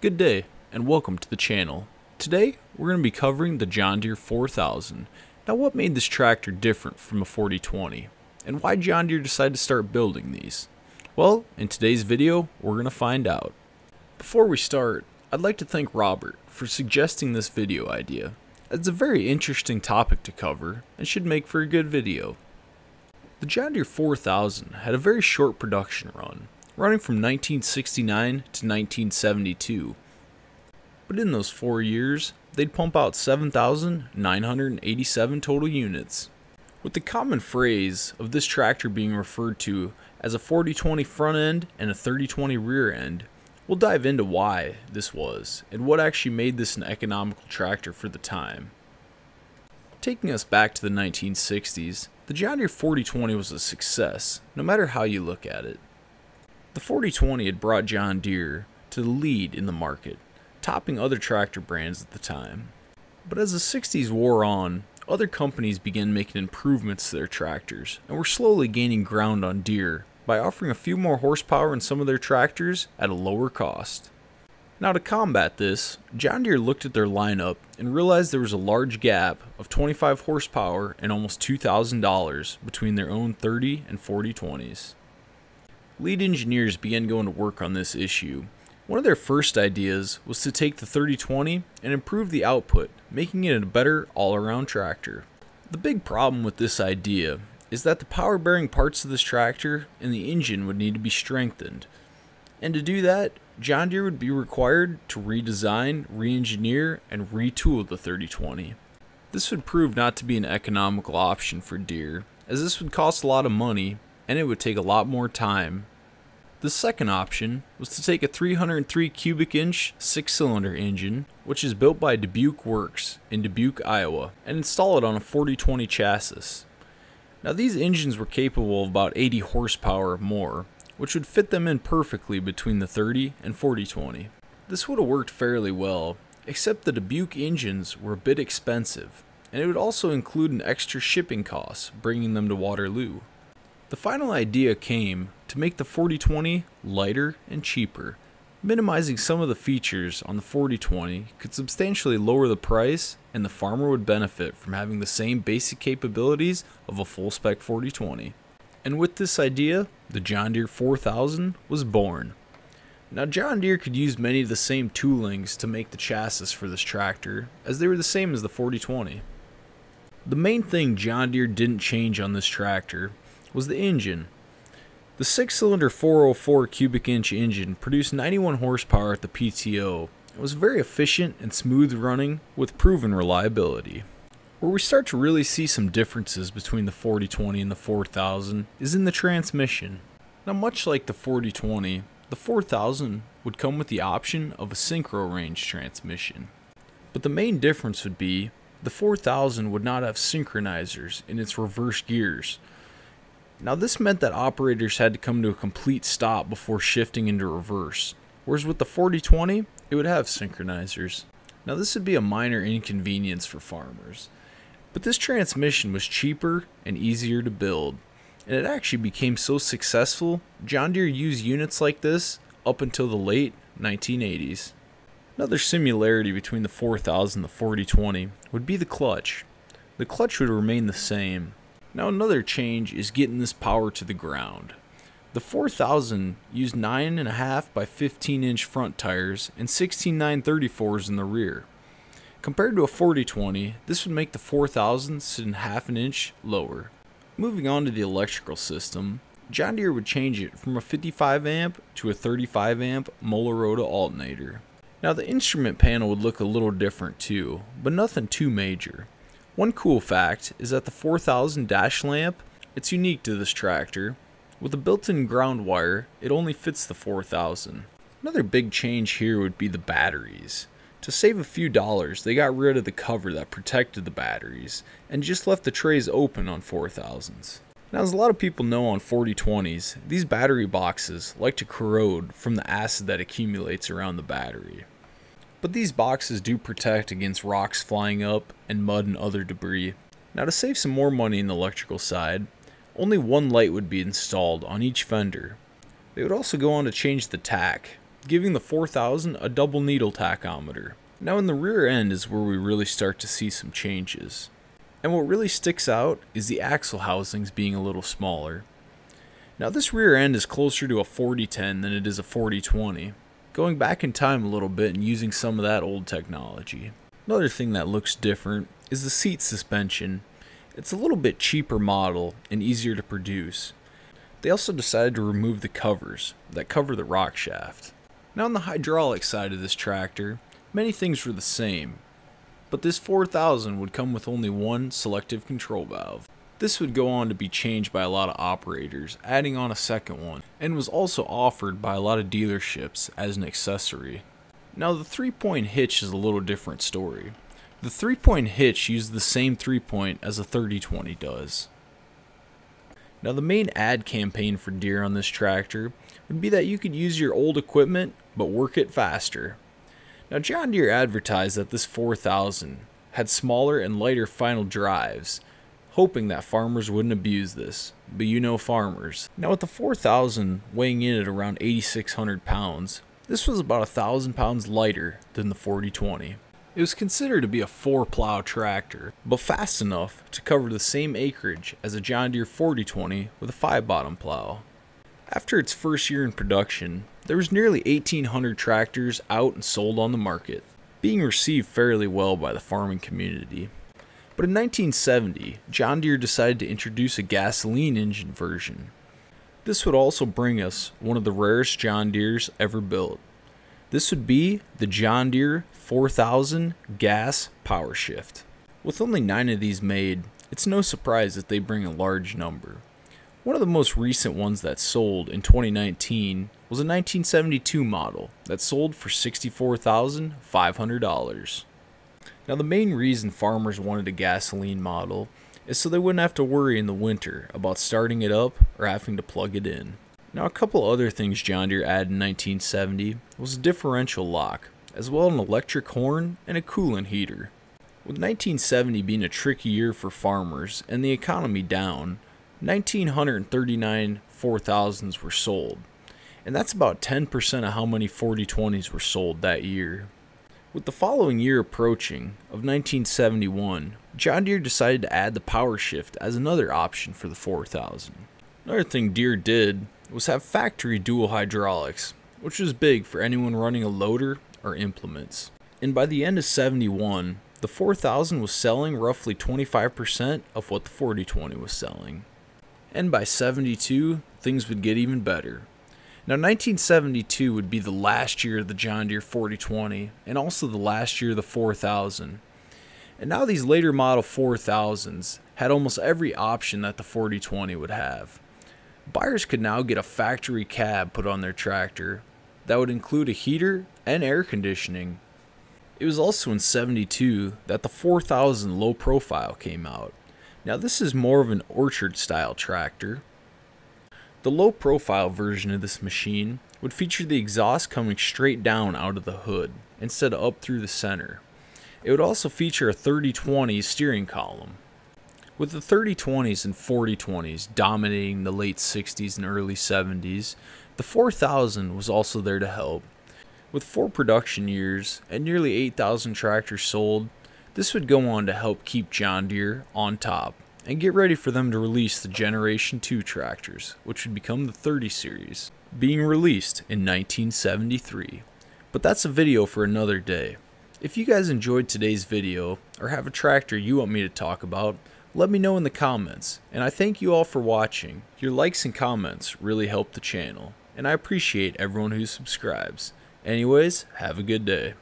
Good day, and welcome to the channel. Today, we're going to be covering the John Deere 4000. Now what made this tractor different from a 4020? And why John Deere decided to start building these? Well, in today's video, we're going to find out. Before we start, I'd like to thank Robert for suggesting this video idea. It's a very interesting topic to cover, and should make for a good video. The John Deere 4000 had a very short production run, running from 1969 to 1972. But in those four years, they'd pump out 7,987 total units. With the common phrase of this tractor being referred to as a 40-20 front end and a 30-20 rear end, we'll dive into why this was and what actually made this an economical tractor for the time. Taking us back to the 1960s, the John Deere 4020 was a success, no matter how you look at it. The 4020 had brought John Deere to the lead in the market, topping other tractor brands at the time. But as the 60s wore on, other companies began making improvements to their tractors and were slowly gaining ground on Deere by offering a few more horsepower in some of their tractors at a lower cost. Now to combat this, John Deere looked at their lineup and realized there was a large gap of 25 horsepower and almost $2,000 between their own 30 and 4020s. Lead engineers began going to work on this issue. One of their first ideas was to take the 3020 and improve the output, making it a better all-around tractor. The big problem with this idea is that the power bearing parts of this tractor and the engine would need to be strengthened. And to do that, John Deere would be required to redesign, re-engineer, and retool the 3020. This would prove not to be an economical option for Deere, as this would cost a lot of money and it would take a lot more time. The second option was to take a 303 cubic inch six cylinder engine, which is built by Dubuque Works in Dubuque, Iowa, and install it on a 4020 chassis. Now, these engines were capable of about 80 horsepower or more, which would fit them in perfectly between the 30 and 4020. This would have worked fairly well, except the Dubuque engines were a bit expensive, and it would also include an extra shipping cost bringing them to Waterloo. The final idea came to make the 4020 lighter and cheaper. Minimizing some of the features on the 4020 could substantially lower the price and the farmer would benefit from having the same basic capabilities of a full spec 4020. And with this idea, the John Deere 4000 was born. Now John Deere could use many of the same toolings to make the chassis for this tractor as they were the same as the 4020. The main thing John Deere didn't change on this tractor was the engine. The six cylinder 404 cubic inch engine produced 91 horsepower at the PTO. It was very efficient and smooth running with proven reliability. Where we start to really see some differences between the 4020 and the 4000 is in the transmission. Now much like the 4020, the 4000 would come with the option of a synchro range transmission. But the main difference would be the 4000 would not have synchronizers in its reverse gears, now this meant that operators had to come to a complete stop before shifting into reverse, whereas with the 4020, it would have synchronizers. Now this would be a minor inconvenience for farmers, but this transmission was cheaper and easier to build, and it actually became so successful, John Deere used units like this up until the late 1980s. Another similarity between the 4000 and the 4020 would be the clutch. The clutch would remain the same, now another change is getting this power to the ground. The 4000 used 9.5 by 15 inch front tires and 16 934s in the rear. Compared to a 4020, this would make the 4000 sit in half an inch lower. Moving on to the electrical system, John Deere would change it from a 55 amp to a 35 amp Motorola alternator. Now the instrument panel would look a little different too, but nothing too major. One cool fact is that the 4000 dash lamp, it's unique to this tractor. With a built-in ground wire, it only fits the 4000. Another big change here would be the batteries. To save a few dollars, they got rid of the cover that protected the batteries and just left the trays open on 4000s. Now as a lot of people know on 4020s, these battery boxes like to corrode from the acid that accumulates around the battery. But these boxes do protect against rocks flying up and mud and other debris. Now to save some more money in the electrical side, only one light would be installed on each fender. They would also go on to change the tach. giving the 4000 a double needle tachometer. Now in the rear end is where we really start to see some changes. And what really sticks out is the axle housings being a little smaller. Now this rear end is closer to a 4010 than it is a 4020, going back in time a little bit and using some of that old technology. Another thing that looks different is the seat suspension. It's a little bit cheaper model and easier to produce. They also decided to remove the covers that cover the rock shaft. Now on the hydraulic side of this tractor, many things were the same, but this 4000 would come with only one selective control valve. This would go on to be changed by a lot of operators, adding on a second one, and was also offered by a lot of dealerships as an accessory. Now the 3-point hitch is a little different story. The 3-point hitch uses the same 3-point as a 3020 does. Now the main ad campaign for Deere on this tractor would be that you could use your old equipment but work it faster. Now John Deere advertised that this 4000 had smaller and lighter final drives hoping that farmers wouldn't abuse this, but you know farmers. Now with the 4000 weighing in at around 8600 pounds, this was about a thousand pounds lighter than the 4020. It was considered to be a four plow tractor, but fast enough to cover the same acreage as a John Deere 4020 with a five bottom plow. After its first year in production, there was nearly 1800 tractors out and sold on the market, being received fairly well by the farming community. But in 1970, John Deere decided to introduce a gasoline engine version. This would also bring us one of the rarest John Deeres ever built. This would be the John Deere 4000 Gas Power Shift. With only 9 of these made, it's no surprise that they bring a large number. One of the most recent ones that sold in 2019 was a 1972 model that sold for $64,500. Now, the main reason farmers wanted a gasoline model is so they wouldn't have to worry in the winter about starting it up or having to plug it in. Now, a couple other things John Deere added in 1970 was a differential lock, as well as an electric horn and a coolant heater. With 1970 being a tricky year for farmers and the economy down, 1939 4000s were sold, and that's about 10% of how many 4020s were sold that year. With the following year approaching, of 1971, John Deere decided to add the power shift as another option for the 4000. Another thing Deere did was have factory dual hydraulics, which was big for anyone running a loader or implements. And by the end of 71, the 4000 was selling roughly 25% of what the 4020 was selling. And by 72, things would get even better. Now, 1972 would be the last year of the John Deere 4020 and also the last year of the 4000. And now these later model 4000s had almost every option that the 4020 would have. Buyers could now get a factory cab put on their tractor that would include a heater and air conditioning. It was also in 72 that the 4000 low profile came out. Now this is more of an orchard style tractor the low profile version of this machine would feature the exhaust coming straight down out of the hood instead of up through the center. It would also feature a 30-20 steering column. With the 30-20s and 40-20s dominating the late 60s and early 70s, the 4000 was also there to help. With four production years and nearly 8,000 tractors sold, this would go on to help keep John Deere on top and get ready for them to release the Generation 2 tractors, which would become the 30 series, being released in 1973. But that's a video for another day. If you guys enjoyed today's video, or have a tractor you want me to talk about, let me know in the comments, and I thank you all for watching. Your likes and comments really help the channel, and I appreciate everyone who subscribes. Anyways, have a good day.